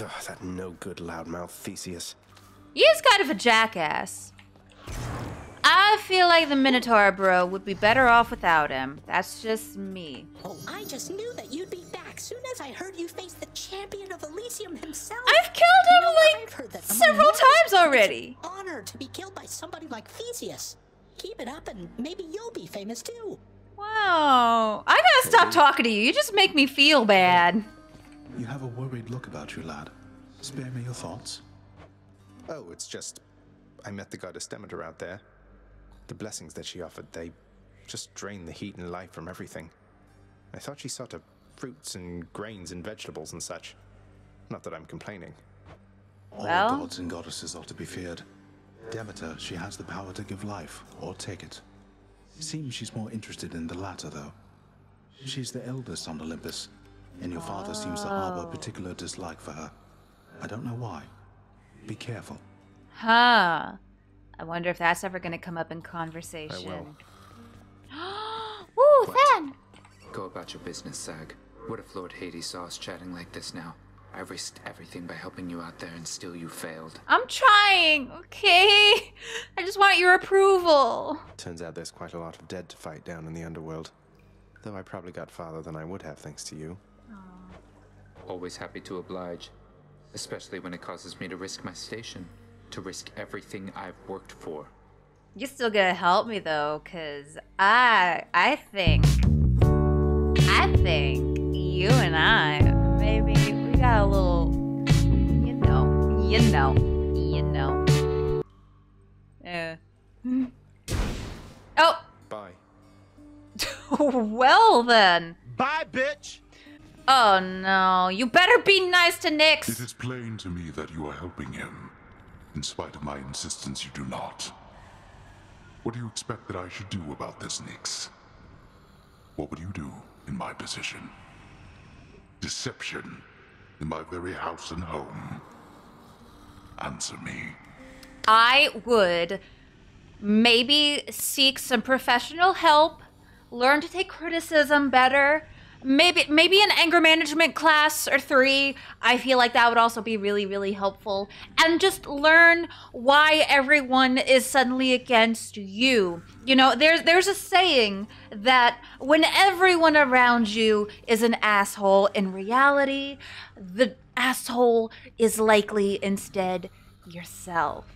Ugh, that no good loudmouth Theseus. He is kind of a jackass. I feel like the Minotaur bro would be better off without him. That's just me. Oh, I just knew that you'd be back soon as I heard you face the champion of Elysium himself. I've killed him You know, like I've heard that several times already. It's an honor to be killed by somebody like Theseus. Keep it up, and maybe you'll be famous too. Wow. I gotta stop talking to you. You just make me feel bad. You have a worried look about you, lad. Spare me your thoughts. Oh, it's just. I met the goddess Demeter out there. The blessings that she offered, they just drain the heat and life from everything. I thought she sought to fruits and grains and vegetables and such. Not that I'm complaining. Well? All gods and goddesses are to be feared. Demeter, she has the power to give life, or take it. Seems she's more interested in the latter, though. She's the eldest on Olympus, and your father seems to harbor a oh. particular dislike for her. I don't know why. Be careful. Huh. I wonder if that's ever gonna come up in conversation. I will. Woo, Than! Go about your business, Zag. What if Lord Hades saw us chatting like this now? I risked everything by helping you out there and still you failed. I'm trying, okay? I just want your approval. Turns out there's quite a lot of dead to fight down in the underworld. Though I probably got farther than I would have thanks to you. Always happy to oblige, especially when it causes me to risk my station, to risk everything I've worked for. You're still gonna help me though, cause I I think I think you and I maybe we got a little you know you know you know. Uh. Oh Bye. well then. Bye, bitch! Oh no, you better be nice to Nyx! It is plain to me that you are helping him. In spite of my insistence, you do not. What do you expect that I should do about this, Nyx? What would you do in my position? Deception in my very house and home. Answer me. I would maybe seek some professional help, learn to take criticism better. Maybe maybe an anger management class or 3. I feel like that would also be really really helpful and just learn why everyone is suddenly against you. You know, there's there's a saying that when everyone around you is an asshole, in reality, the asshole is likely instead yourself.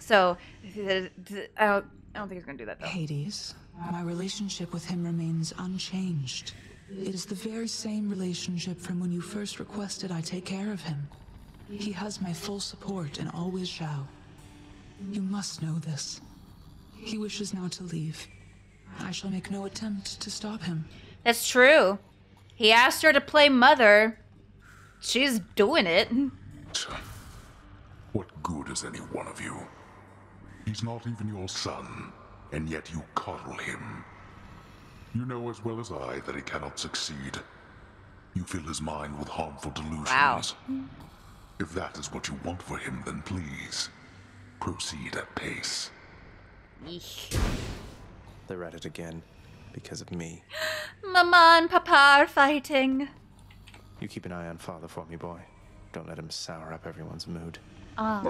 So, I don't, I don't think he's gonna do that though. Hades, my relationship with him remains unchanged. It is the very same relationship from when you first requested I take care of him. He has my full support and always shall. You must know this. He wishes now to leave. I shall make no attempt to stop him. That's true. He asked her to play mother. She's doing it. What good is any one of you? He's not even your son, and yet you coddle him. You know as well as I that he cannot succeed. You fill his mind with harmful delusions. Wow. If that is what you want for him, then please proceed at pace. Yeesh. They're at it again. Because of me. Mama and Papa are fighting. You keep an eye on father for me, boy. Don't let him sour up everyone's mood. Ah.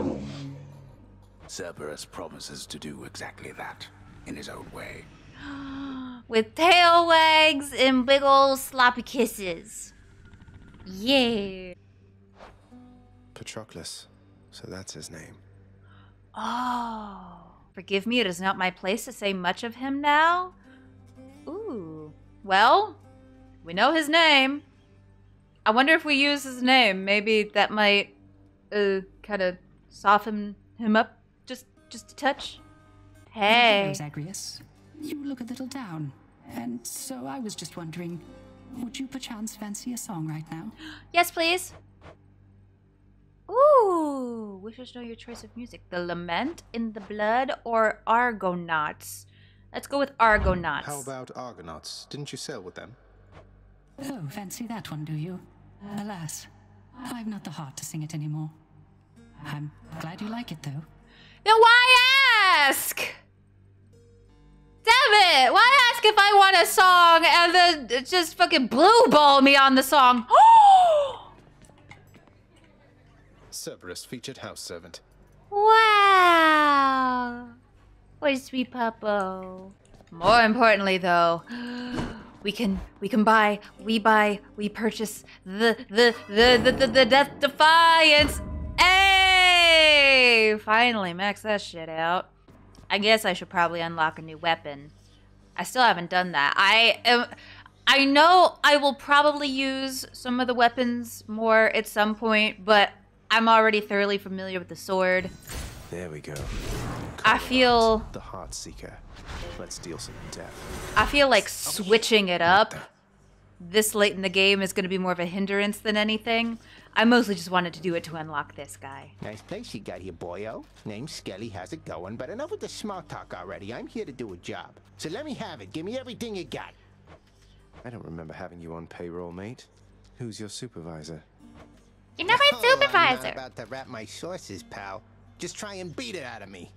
Cerberus promises to do exactly that, in his own way. With tail wags and big old sloppy kisses. Yeah. Patroclus. So that's his name. Oh. Forgive me, it is not my place to say much of him now. Ooh. Well, we know his name. I wonder if we use his name. Maybe that might uh kind of soften him up just just a touch. Hey. Hello, Zagreus. You look a little down, and so I was just wondering, would you perchance fancy a song right now? Yes, please. Ooh, wishes know your choice of music. The Lament in the Blood or Argonauts? Let's go with Argonauts. How about Argonauts? Didn't you sail with them? Oh, fancy that one, do you? Alas, I've not the heart to sing it anymore. I'm glad you like it, though. Then why ask? Damn it! Why ask if I want a song and then just fucking blue ball me on the song? Cerberus featured house servant. Wow. What a sweet puppo. More importantly though, we can we can buy we buy we purchase the the the the the, the Death Defiance. Hey! Finally max that shit out. I guess I should probably unlock a new weapon. I still haven't done that. I am I know I will probably use some of the weapons more at some point, but I'm already thoroughly familiar with the sword. There we go. I feel The Heart Seeker. Let's deal some death. I feel like switching it up this late in the game is going to be more of a hindrance than anything. I mostly just wanted to do it to unlock this guy. Nice place you got here, boyo. Name's Skelly, how's it going? But enough with the small talk already. I'm here to do a job. So let me have it. Give me everything you got. I don't remember having you on payroll, mate. Who's your supervisor? You're not my Oh, I'm not about to wrap my sources, pal. Just try and beat it out of me.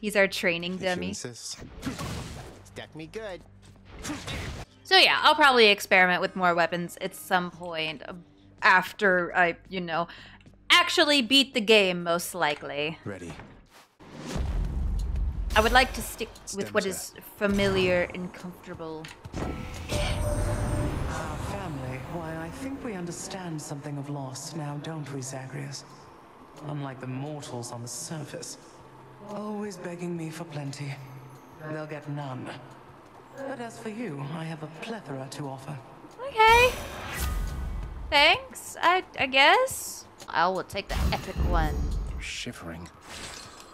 He's our training dummy. insist. Stuck me good. So yeah, I'll probably experiment with more weapons at some point after I, you know, actually beat the game most likely. Ready. I would like to stick with Stem what cell. is familiar and comfortable. Our family, why, I think we understand something of loss now, don't we, Zagreus? Unlike the mortals on the surface. Always begging me for plenty. They'll get none. But as for you, I have a plethora to offer. Okay. Thanks, I, I guess. I will take the epic one. You're shivering.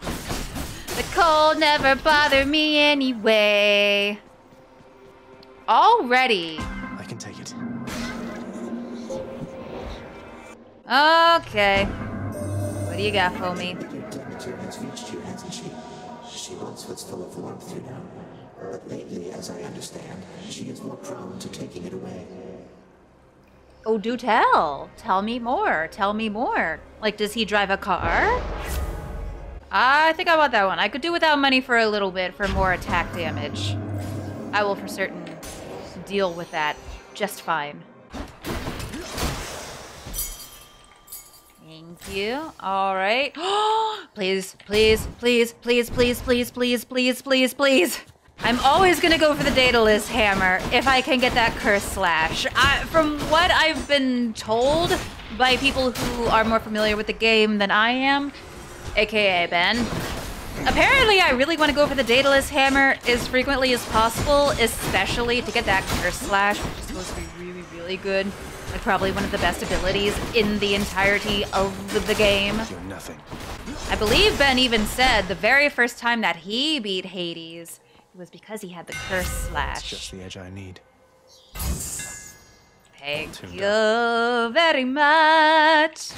The cold never bothered me anyway. Already. I can take it. Okay. What do you got for me? temperature has reached you, hasn't she? She once was full of warmth, you know. But lately, as I understand, she is more prone to taking it away. Oh, do tell. Tell me more. Tell me more. Like, does he drive a car? I think I want that one. I could do without money for a little bit for more attack damage. I will for certain deal with that just fine. Thank you. All right. please, please, please, please, please, please, please, please, please, please. I'm always gonna go for the Daedalus hammer if I can get that curse slash. I, from what I've been told by people who are more familiar with the game than I am, aka Ben, apparently I really want to go for the Daedalus hammer as frequently as possible, especially to get that curse slash, which is supposed to be really, really good. Like probably one of the best abilities in the entirety of the game. You're nothing. I believe Ben even said the very first time that he beat Hades it was because he had the curse slash. It's just the edge I need. Thank you very much.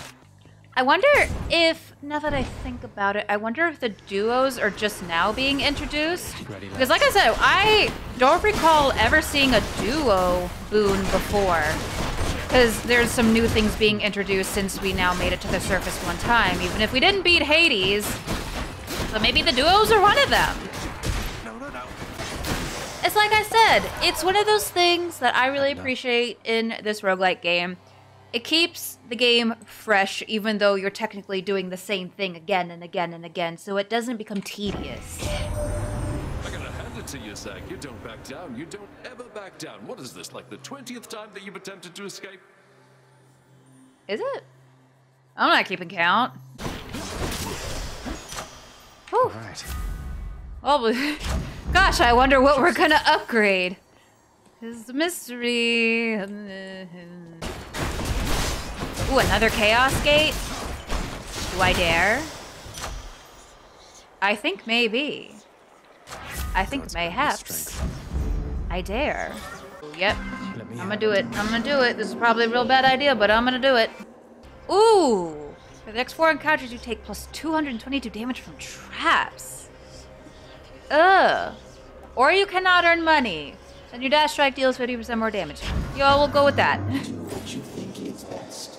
I wonder if, now that I think about it, I wonder if the duos are just now being introduced. Ready, Because, like I said, I don't recall ever seeing a duo boon before. Because there's some new things being introduced since we now made it to the surface one time, even if we didn't beat Hades. But maybe the duos are one of them. It's like I said, it's one of those things that I really appreciate in this roguelike game. It keeps the game fresh, even though you're technically doing the same thing again and again and again, so it doesn't become tedious. I gotta hand it to you, Zag. You don't back down. You don't ever back down. What is this, like the 20th time that you've attempted to escape? Is it? I'm not keeping count. All right. Oh, gosh, I wonder what we're gonna upgrade. It's a mystery. Ooh, another Chaos Gate? Do I dare? I think maybe. I think mayhaps. I dare. Yep. I'm gonna do it. I'm gonna do it. This is probably a real bad idea, but I'm gonna do it. Ooh! For the next four encounters, you take plus 222 damage from traps. Ugh. Or you cannot earn money. And your dash strike deals 50% more damage. Yo, we'll go with that. What you think is best.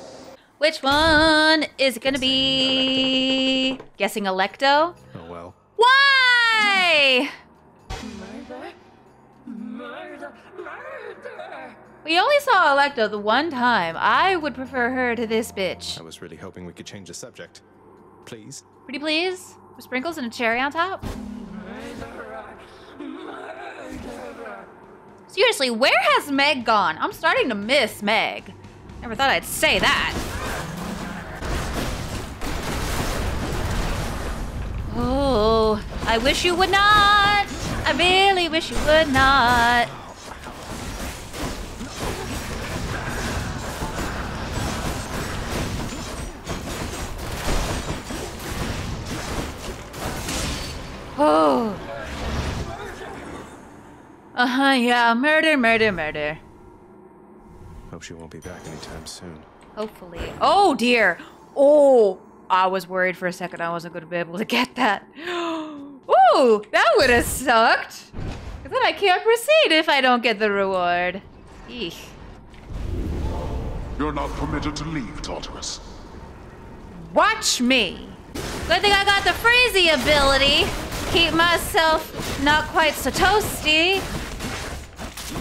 Which one is it gonna be? Guessing Alecto? Oh well. Why? We only saw Alecto the one time. I would prefer her to this bitch. I was really hoping we could change the subject. Please? Pretty please? With sprinkles and a cherry on top? Seriously, where has Meg gone? I'm starting to miss Meg. Never thought I'd say that. Oh, I wish you would not. I really wish you would not. Oh. Uh huh, yeah. Murder, murder, murder. Hope she won't be back anytime soon. Hopefully. Oh dear. Oh, I was worried for a second I wasn't going to be able to get that. Ooh, that would have sucked. Then I can't proceed if I don't get the reward. Eek. You're not permitted to leave, Tartarus. Watch me. Good thing I got the freezy ability. Keep myself not quite so toasty.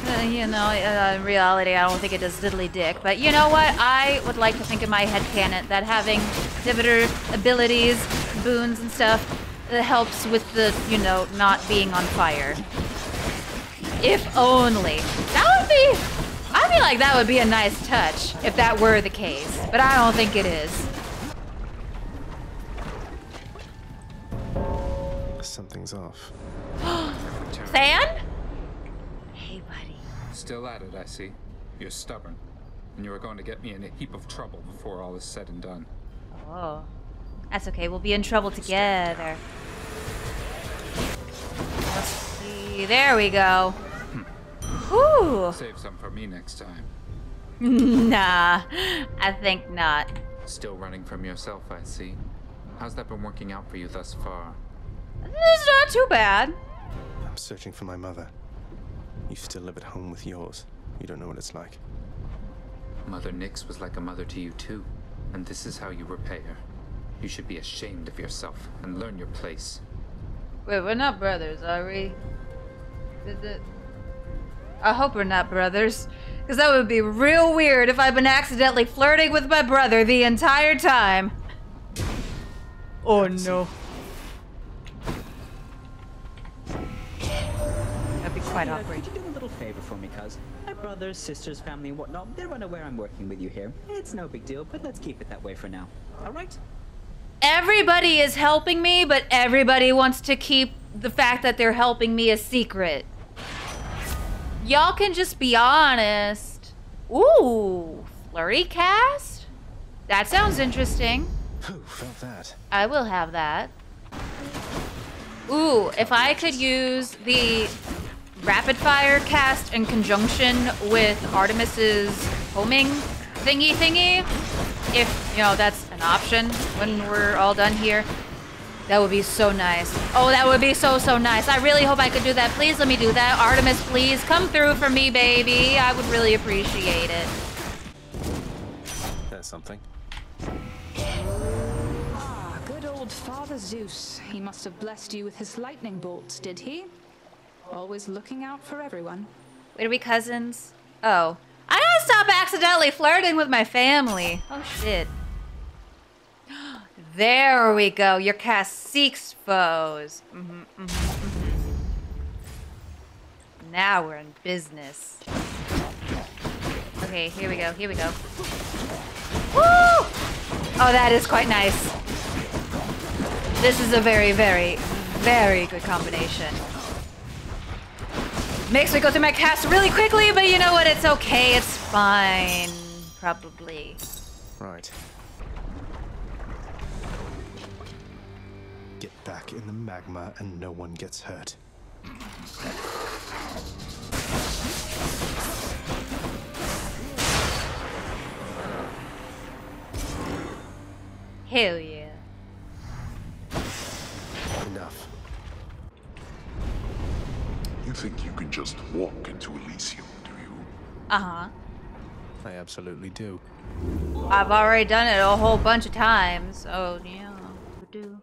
Uh, you know, uh, in reality, I don't think it does diddly dick. But you know what? I would like to think in my head canon that having divider abilities, boons, and stuff uh, helps with the, you know, not being on fire. If only. That would be. I feel like that would be a nice touch if that were the case. But I don't think it is. Something's off. Sand? Hey, buddy. Still at it, I see. You're stubborn. And you are going to get me in a heap of trouble before all is said and done. Oh. That's okay, we'll be in trouble together. Let's see. There we go. Hmm. Whew. Save some for me next time. nah, I think not. Still running from yourself, I see. How's that been working out for you thus far? It's not too bad. I'm searching for my mother. You still live at home with yours. You don't know what it's like. Mother Nyx was like a mother to you too, and this is how you repay her. You should be ashamed of yourself and learn your place. Wait, we're not brothers, are we? Is it? I hope we're not brothers. Because that would be real weird if I've been accidentally flirting with my brother the entire time. Oh no. Quite Hey, uh, awkward. Could you do a little favor for me, cuz? My brothers, sisters, family, and whatnot, they're unaware I'm working with you here. It's no big deal, but let's keep it that way for now. Alright? Everybody is helping me, but everybody wants to keep the fact that they're helping me a secret. Y'all can just be honest. Ooh, flurry cast? That sounds interesting. Who felt that? I will have that. Ooh, if I could use the rapid fire cast in conjunction with Artemis's homing thingy thingy, if, you know, that's an option when we're all done here, that would be so nice. Oh, that would be so, so nice. I really hope I could do that. Please let me do that. Artemis, please come through for me, baby. I would really appreciate it. That's something. Ah, good old Father Zeus. He must have blessed you with his lightning bolts, did he? Always looking out for everyone. Wait, are we cousins? Oh. I gotta stop accidentally flirting with my family. Oh, shit. There we go. Your cast seeks foes. hmm hmm hmm Now we're in business. Okay, here we go. Here we go. Woo! Oh, that is quite nice. This is a very, very, very good combination. Makes me go through my cast really quickly, but you know what? It's okay. It's fine. Probably. Right. Get back in the magma and no one gets hurt. Hell yeah. Enough. You think you can just walk into Elysium, do you? Uh huh. I absolutely do. I've already done it a whole bunch of times. Oh, yeah. I Do.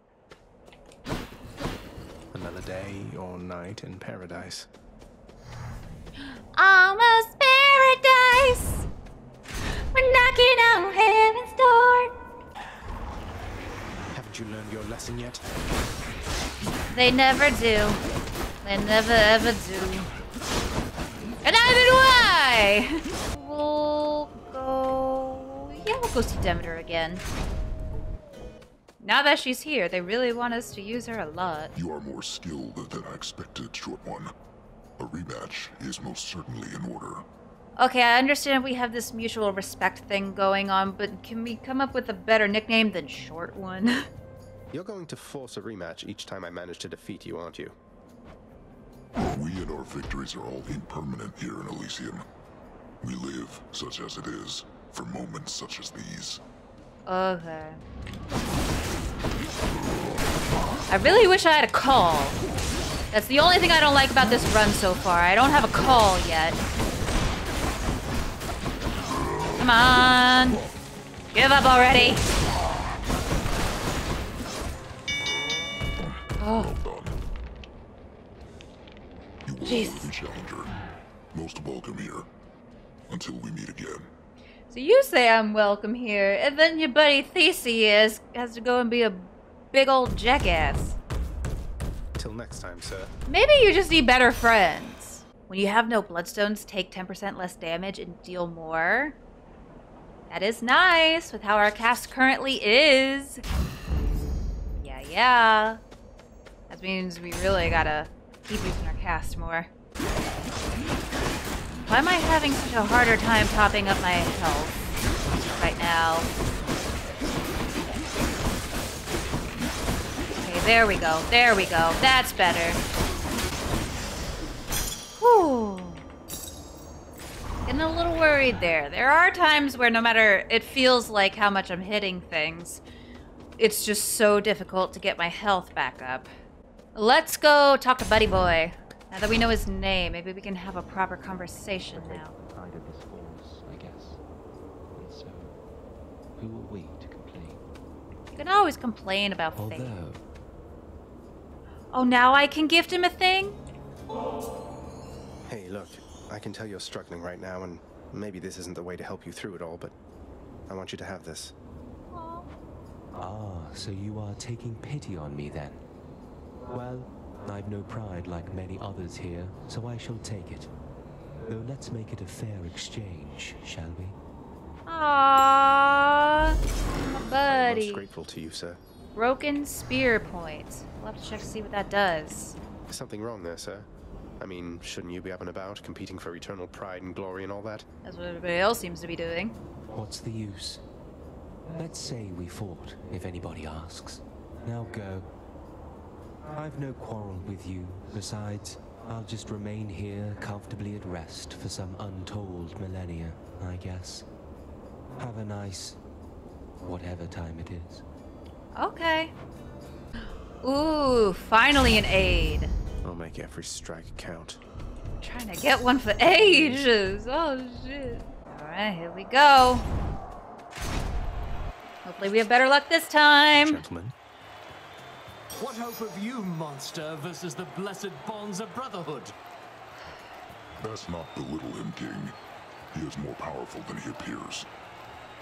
Another day or night in paradise. Almost paradise. We're knocking on heaven's door. Haven't you learned your lesson yet? They never do. They never ever do. And neither do I! We'll go. Yeah, we'll go see Demeter again. Now that she's here, they really want us to use her a lot. You are more skilled than I expected, short one. A rematch is most certainly in order. Okay, I understand we have this mutual respect thing going on, but can we come up with a better nickname than Short One? You're going to force a rematch each time I manage to defeat you, aren't you? We and our victories are all impermanent here in Elysium. We live, such as it is, for moments such as these. Okay. I really wish I had a call. That's the only thing I don't like about this run so far. I don't have a call yet. Come on. Give up already. Oh. You were Jesus. the challenger. Most welcome here. Until we meet again. So you say I'm welcome here, and then your buddy Theseus has to go and be a big old jackass. Till next time, sir. Maybe you just need better friends. When you have no bloodstones, take 10% less damage and deal more. That is nice with how our cast currently is. Yeah, yeah. That means we really gotta using our cast more. Why am I having such a harder time topping up my health right now? Okay, there we go. There we go. That's better. Whew. Getting a little worried there. There are times where no matter, it feels like how much I'm hitting things, it's just so difficult to get my health back up. Let's go talk to Buddy Boy. Now that we know his name, maybe we can have a proper conversation now. Pride of this force, I guess. And so, who are we to complain? You can always complain about things. Oh, now I can gift him a thing? Hey, look, I can tell you're struggling right now, and maybe this isn't the way to help you through it all, but I want you to have this. ah, so you are taking pity on me then? Well, I've no pride like many others here, so I shall take it. Though let's make it a fair exchange, shall we? Aww, my I'm buddy. grateful to you, sir. Broken spear point. We'll have to check to see what that does. Is something wrong there, sir? I mean, shouldn't you be up and about, competing for eternal pride and glory and all that? That's what everybody else seems to be doing. What's the use? Let's say we fought, if anybody asks. Now go. I've no quarrel with you. Besides, I'll just remain here comfortably at rest for some untold millennia, I guess. Have a nice... whatever time it is. Okay. Ooh, finally an aid. I'll make every strike count. Trying to get one for ages. Oh shit. Alright, here we go. Hopefully we have better luck this time. Gentlemen. What hope have you, monster, versus the blessed bonds of brotherhood? Best not belittle him, King. He is more powerful than he appears.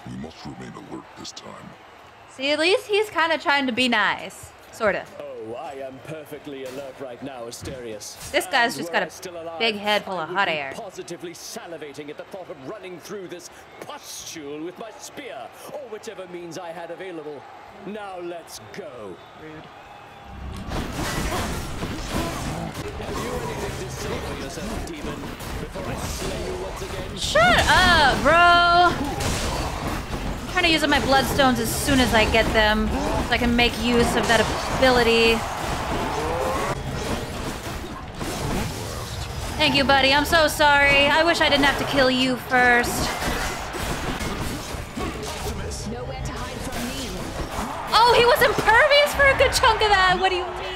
We must remain alert this time. See, at least he's kind of trying to be nice. Sort of. Oh, I am perfectly alert right now, Asterius. This guy's And just got a still alive, big head full of hot be air. Positively salivating at the thought of running through this pustule with my spear, or whichever means I had available. Now let's go. Rude. Shut up, bro! I'm trying to use up my bloodstones as soon as I get them, so I can make use of that ability. Thank you, buddy. I'm so sorry. I wish I didn't have to kill you first. Oh, he was impervious for a good chunk of that. What do you mean?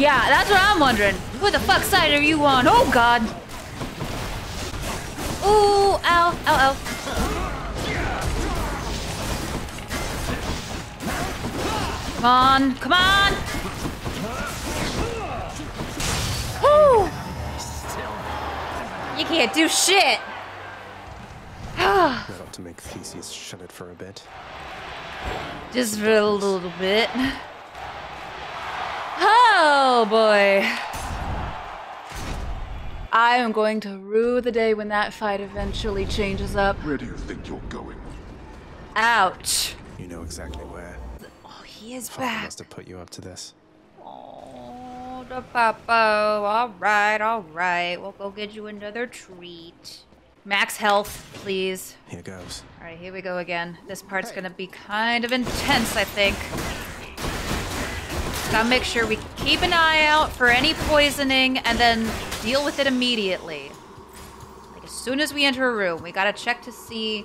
Yeah, that's what I'm wondering. Who the fuck side are you on? Oh god! Ooh, ow, ow, ow. Come on, come on! Woo! You can't do shit! Not to make Theseus shut it for a bit. Just for a little bit. Oh boy. I am going to rue the day when that fight eventually changes up. Where do you think you're going? Ouch. You know exactly where. Oh, he is Father back. must have put you up to this. Oh, the papa. All right, all right. We'll go get you another treat. Max health, please. Here goes. All right, here we go again. This part's gonna be kind of intense, I think. Gotta make sure we keep an eye out for any poisoning and then deal with it immediately. Like as soon as we enter a room, we gotta check to see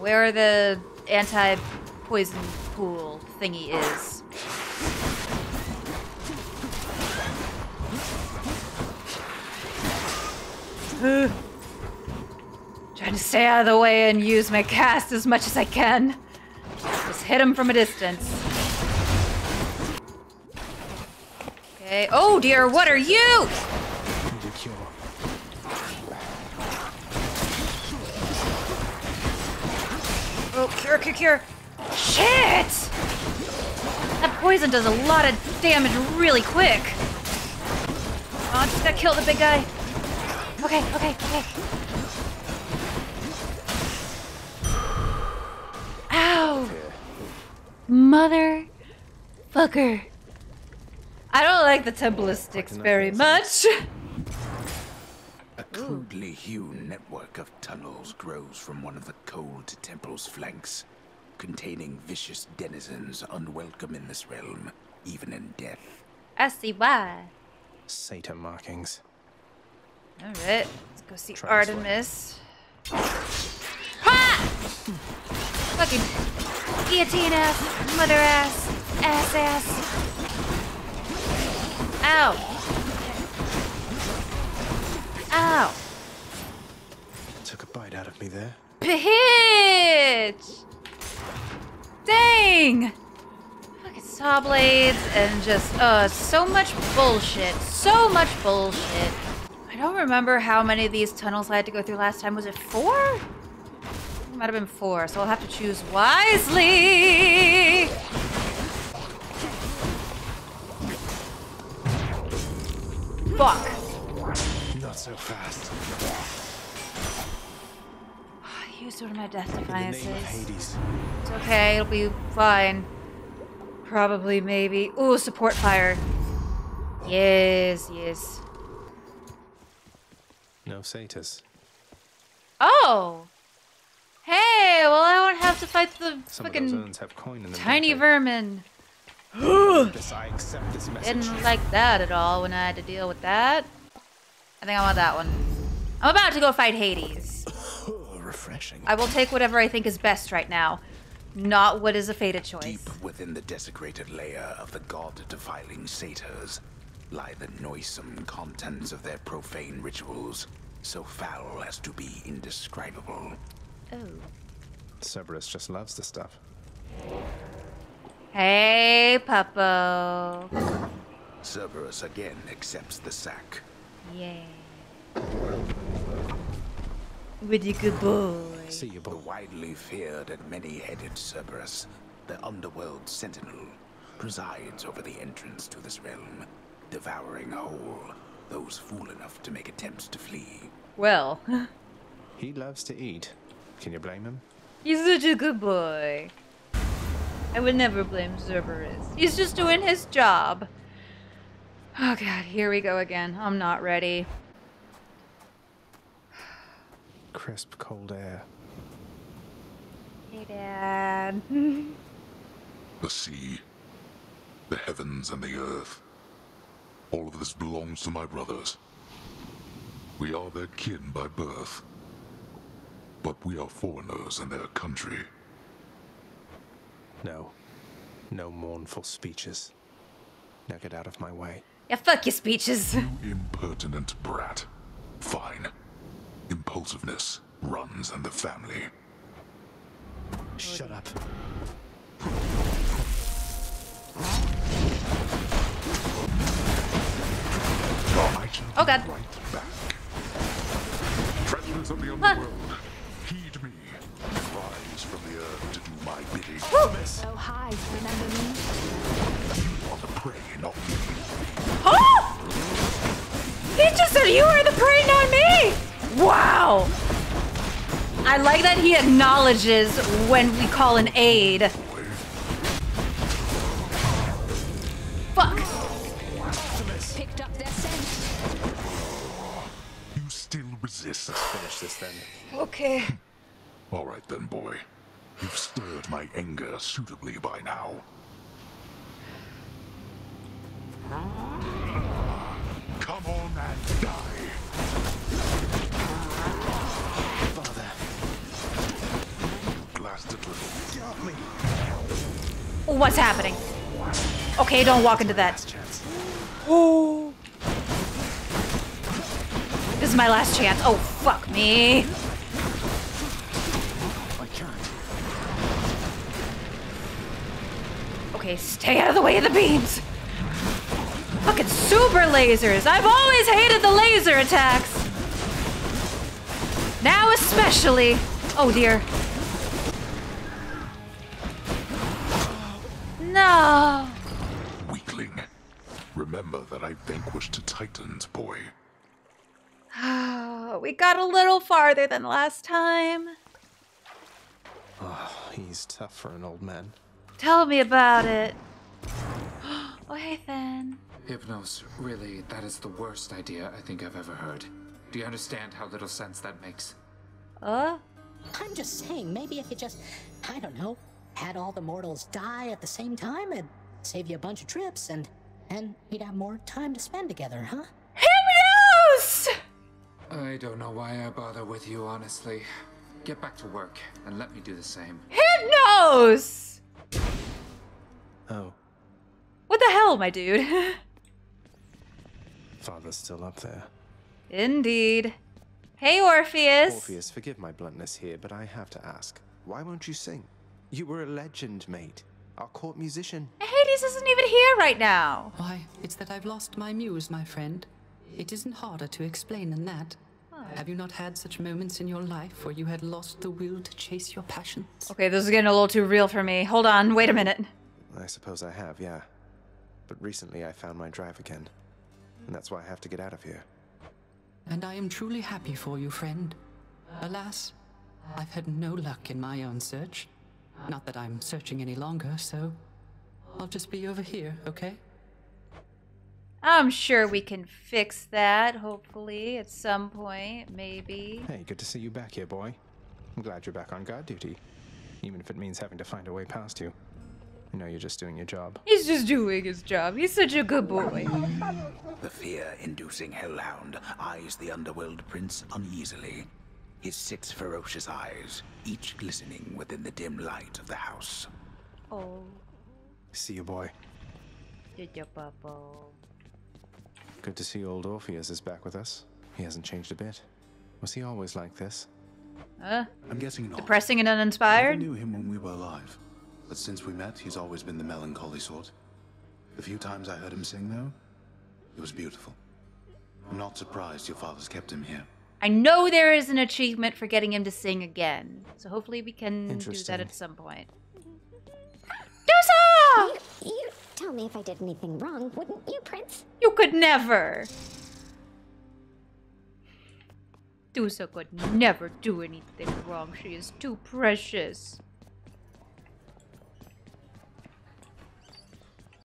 where the anti-poison pool thingy is. Trying to stay out of the way and use my cast as much as I can. Just hit him from a distance. Okay. Oh dear, what are you? Oh, cure, cure, cure. Shit! That poison does a lot of damage really quick. Oh, I just gotta kill the big guy. Okay, okay, okay. Mother fucker. I don't like the Tempest sticks very much. A crudely hewn network of tunnels grows from one of the cold temple's flanks, containing vicious denizens unwelcome in this realm, even in death. I see why. Satyr markings. Alright, let's go see Try. Artemis. Ha! Fucking guillotine ass, mother ass, ass ass. Ow. Ow. Took a bite out of me there. Bitch! Dang! Fucking saw blades and just, uh, so much bullshit. So much bullshit. I don't remember how many of these tunnels I had to go through last time. Was it four? Might have been four, so I'll have to choose wisely. Fuck. Not so fast. I used one of my death In the name of defiances. Hades. It's okay, it'll be fine. Probably, maybe. Ooh, support fire. Yes, yes. No satyrs. Oh! Hey, well, I won't have to fight the Some fucking have coin in them. tiny vermin. I accept this message. Didn't like that at all when I had to deal with that. I think I want that one. I'm about to go fight Hades. Oh, refreshing. I will take whatever I think is best right now, not what is a fated choice. Deep within the desecrated layer of the god-defiling satyrs lie the noisome contents of their profane rituals, so foul as to be indescribable. Oh. Cerberus just loves the stuff. Hey, Puppo. Cerberus again accepts the sack. Yeah. With a good boy. See you, boy. The widely feared and many-headed Cerberus, the underworld sentinel, presides over the entrance to this realm, devouring whole those fool enough to make attempts to flee. Well, He loves to eat. Can you blame him? he's such a good boy. I would never blame Cerberus. He's just doing his job. Oh god, here we go again. I'm not ready. Crisp, cold air. Hey, Dad. The sea, the heavens, and the earth. All of this belongs to my brothers. We are their kin by birth. But we are foreigners in their country. No. No mournful speeches. Now get out of my way. yeah, fuck your speeches. Impertinent brat. Fine. Impulsiveness runs in the family. Shut up. Oh god. powers of the underworld, to do. Oh, hi. Remember me? You are the prey, not me. Oh! He just said you are the prey, not me! Wow! I like that he acknowledges when we call an aid. Fuck. Picked up their scent. You still resist. Let's finish this then. Okay. All right then, boy. You've stirred my anger suitably by now. Come on and die. Father. Blasted little. Got me. What's happening? Okay, don't walk into that. Oh. This is my last chance. Oh, fuck me. Okay, stay out of the way of the beams. Fucking super lasers. I've always hated the laser attacks. Now especially. Oh dear. No. Weakling. Remember that I vanquished the Titans, boy. Oh, we got a little farther than last time. Oh, he's tough for an old man. Tell me about it. Oh, hey, Finn. Hypnos, really, that is the worst idea I think I've ever heard. Do you understand how little sense that makes? Uh? I'm just saying, maybe if you just, I don't know, had all the mortals die at the same time, it'd save you a bunch of trips, and and we'd have more time to spend together, huh? Hypnos! I don't know why I bother with you, honestly. Get back to work and let me do the same. Hypnos! Oh, What the hell, my dude? father's still up there. Indeed. Hey, Orpheus. Orpheus, forgive my bluntness here, but I have to ask. Why won't you sing? You were a legend, mate. Our court musician. Hades isn't even here right now. Why, it's that I've lost my muse, my friend. It isn't harder to explain than that. Have you not had such moments in your life where you had lost the will to chase your passions? Okay, this is getting a little too real for me. Hold on, wait a minute. I suppose I have, yeah. But recently I found my drive again. And that's why I have to get out of here. And I am truly happy for you, friend. Alas, I've had no luck in my own search. Not that I'm searching any longer, so I'll just be over here, okay? I'm sure we can fix that, hopefully, at some point, maybe. Hey, good to see you back here, boy. I'm glad you're back on guard duty. Even if it means having to find a way past you. You know you're just doing your job. He's just doing his job. He's such a good boy. The fear-inducing hellhound eyes the underworld prince uneasily. His six ferocious eyes, each glistening within the dim light of the house. Oh, See you, boy. did your bubble. Good to see old Orpheus is back with us. He hasn't changed a bit. Was he always like this? Huh? I'm guessing not. Depressing and uninspired? I uninspired? knew him when we were alive. But since we met, he's always been the melancholy sort. The few times I heard him sing, though, it was beautiful. I'm not surprised your father's kept him here. I know there is an achievement for getting him to sing again. So hopefully we can do that at some point. Dusa! You, you tell me if I did anything wrong, wouldn't you, Prince? You could never. Dusa could never do anything wrong. She is too precious.